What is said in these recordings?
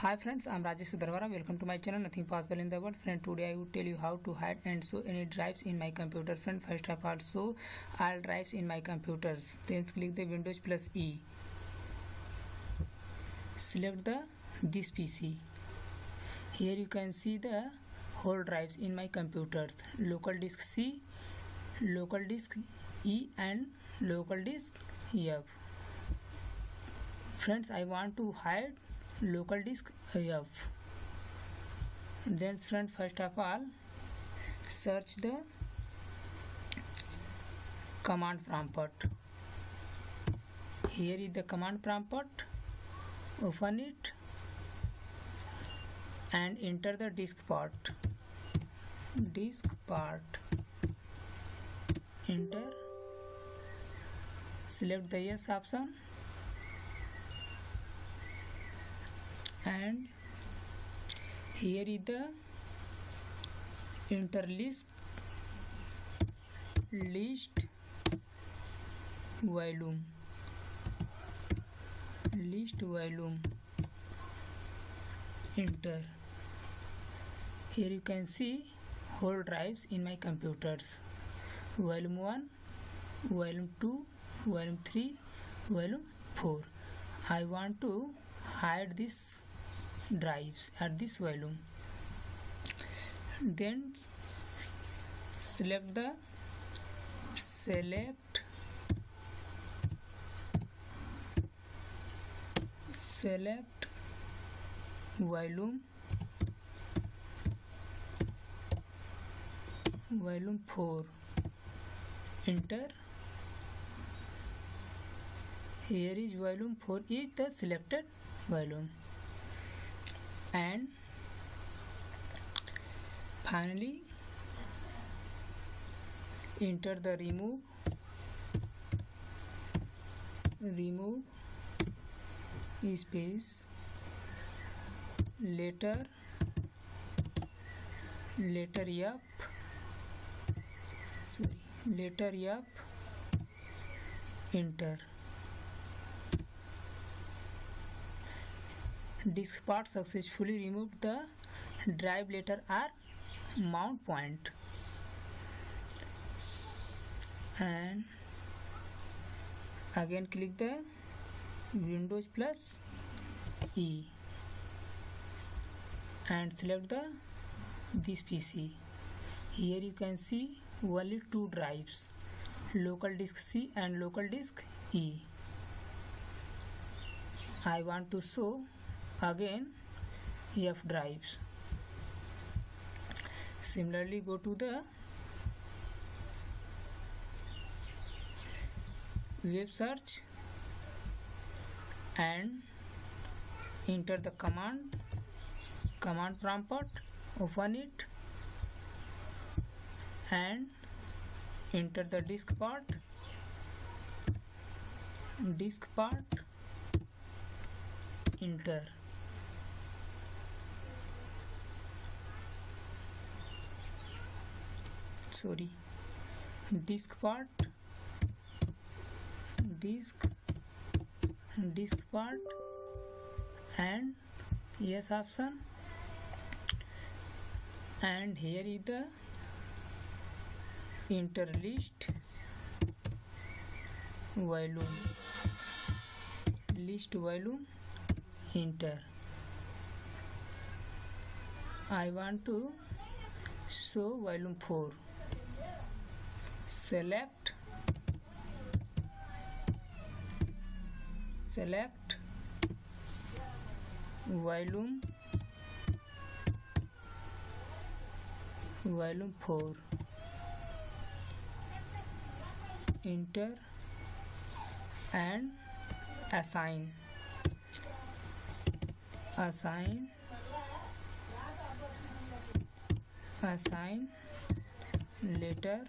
Hi friends, I'm Rajesh Dharwara. Welcome to my channel Nothing Possible in the World. Friend, today I will tell you how to hide and show any drives in my computer. Friend, first of all, show all drives in my computer. Then click the Windows plus E. Select the this PC. Here you can see the whole drives in my computer. Local disk C, local disk E and local disk F. Friends, I want to hide local disk F. Then friend first of all search the command prompt. Here is the command prompt. Open it and enter the disk part. Disk part. Enter. Select the yes option and here is the interlist list volume list volume enter here you can see whole drives in my computers. Volume 1 volume 2 volume 3 volume 4 I want to hide this drives at this volume then select the select select volume volume 4 enter here is volume 4 is the selected volume and finally enter the remove remove space letter letter up sorry letter up enter diskpart successfully removed the drive letter R mount point. And again click the Windows plus E and select the this PC here you can see only two drives local disk C and local disk E. I want to show again F drives. Similarly go to the web search and enter the command. Command prompt open it and enter the diskpart. Disk part enter sorry. Diskpart. Disk. Disk part. And yes option. And here is the interlist volume. List volume enter. I want to show volume 4 select. Select. Volume. Volume 4 enter and assign. Assign. Assign. Letter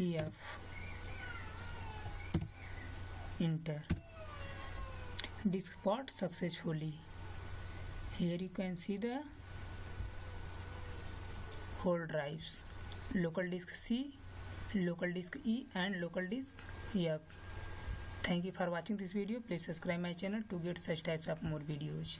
EF enter disk part successfully here you can see the whole drives local disk C local disk E and local disk F thank you for watching this video please subscribe my channel to get such types of more videos